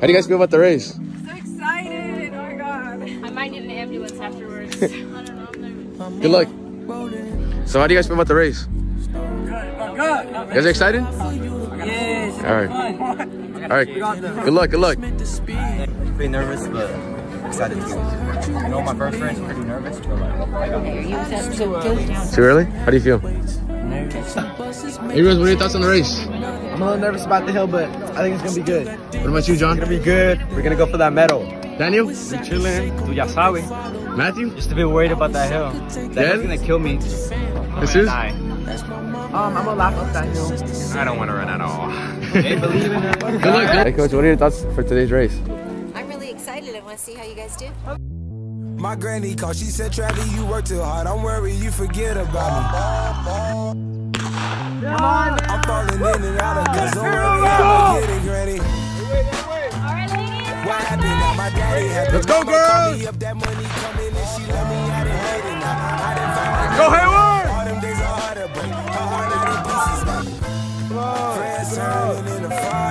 How do you guys feel about the race? So excited. Oh my god. I might need an ambulance afterwards. I don't know. I'm nervous. Good luck. So how do you guys feel about the race? Good. Good. You guys are excited? Yes. All right. All right. Good luck. Good luck. Pretty nervous, but excited to too. You know, my first race, pretty nervous, but like, I got Too early? How do you feel? Hey, Rose, what are your thoughts on the race? I'm a little nervous about the hill, but I think it's gonna be good. It's What about you, John? It's gonna be good. We're gonna go for that medal. Daniel? We're chilling. Tu ya sabes. Matthew? Just a bit worried about that hill. That hill's gonna kill me. Jesus? Um, I'm gonna laugh up that hill. I don't want to run at all. Hey, believe in it. Good luck. Hey, Coach, what are your thoughts for today's race? Want to see how you guys do. My granny called, she said, Travis, you work too hard. I'm worried you forget about me. I'm falling in and out of cause don't worry, I'ma get it, granny. What happened now? My daddy had Let's go, girls! me up that money coming and she let me out and hate it now. I didn't find Go, Hayward! all them days of heartbreak. Her heart out in pieces now. Friends turning into fun.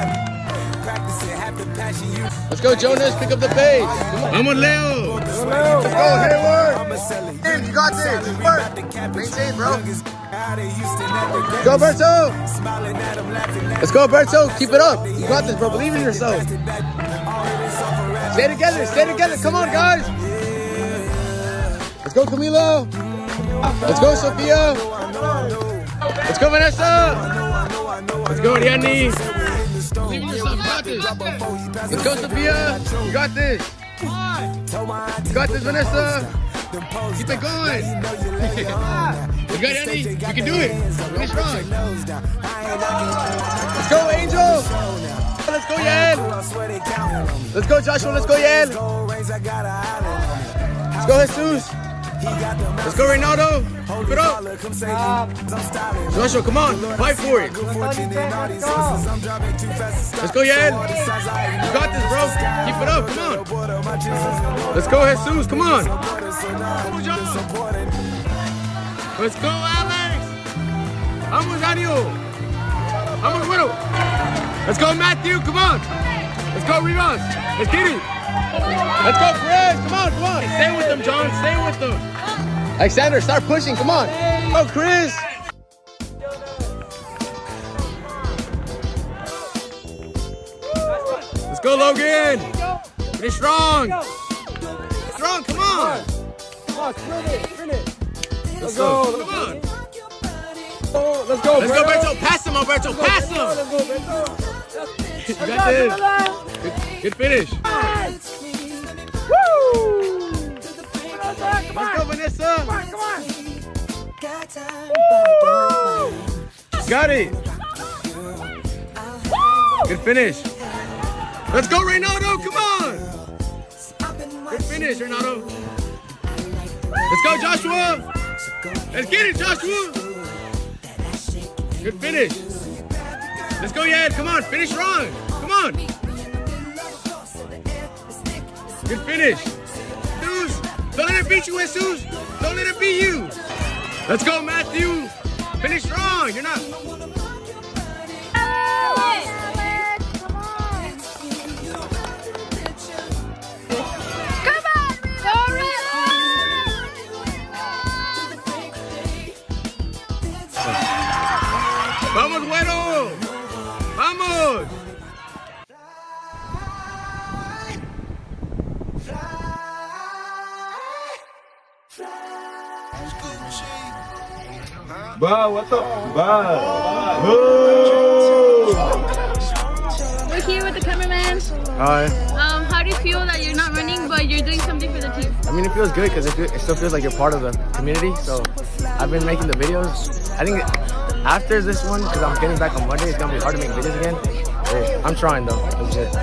Let's go, Jonas. Pick up the pace. Vamos, Leo. Let's go, Hayward. Sell. You got this. Work. Maintain, bro. Out of Houston at the Let's go, Berto. Smiling at him, laughing at Let's go, Berto. Keep it up. You got this, bro. Believe in yourself. Stay together. Stay together. Come on, guys. Let's go, Camilo. Let's go, Sophia. Let's go, Vanessa. Let's go, Ariani. Believe in yourself. You this. Let's go, Sophia. You got this. You got this, Vanessa. Keep it going. You got Andy. You can do it. Finish strong. Let's go, Angel. Let's go, Yael. Let's go, Joshua. Let's go, Yael. Let's go, Jesus. Let's go, Reynaldo. Keep it up. Joshua, come on. Fight for it. Let's go, Yael. You got this, bro. Keep it up. Come on. Let's go, Jesus. Come on. Let's go, Alex. Vamos, Daniel. Vamos, bueno. Let's go, Matthew. Come on. Let's go, Rivas. Let's get it. Let's go, Chris. Come on, come on. Stay with them, John. Stay with them. Alexander, start pushing. Come on. Go, Chris. Let's go, Logan. Finish strong. Strong, come on. Come on! Let's go. Come on. Let's go, Let's go, Berto. Pass him, oh, Alberto. Pass him. You got this. Good, good finish. Got it. Good finish. Let's go, Reynaldo. Come on. Good finish, Reynaldo. Let's go, Joshua. Let's get it, Joshua. Good finish. Let's go, Yad. Come on, finish strong. Come on. Good finish. Jesus, don't let it beat you, Jesus. Don't let it beat you. Let's go, Matthew. Finish strong. You're not. Come on! Vamos, güero. Vamos. Bro, what the? Bro. We're here with the cameraman. Hi. Um, how do you feel that you're not running, but you're doing something for the team? I mean, it feels good because it, feel- it still feels like you're part of the community. So I've been making the videos. I think after this one, because I'm getting back on Monday, it's gonna be hard to make videos again. But I'm trying though. Legit.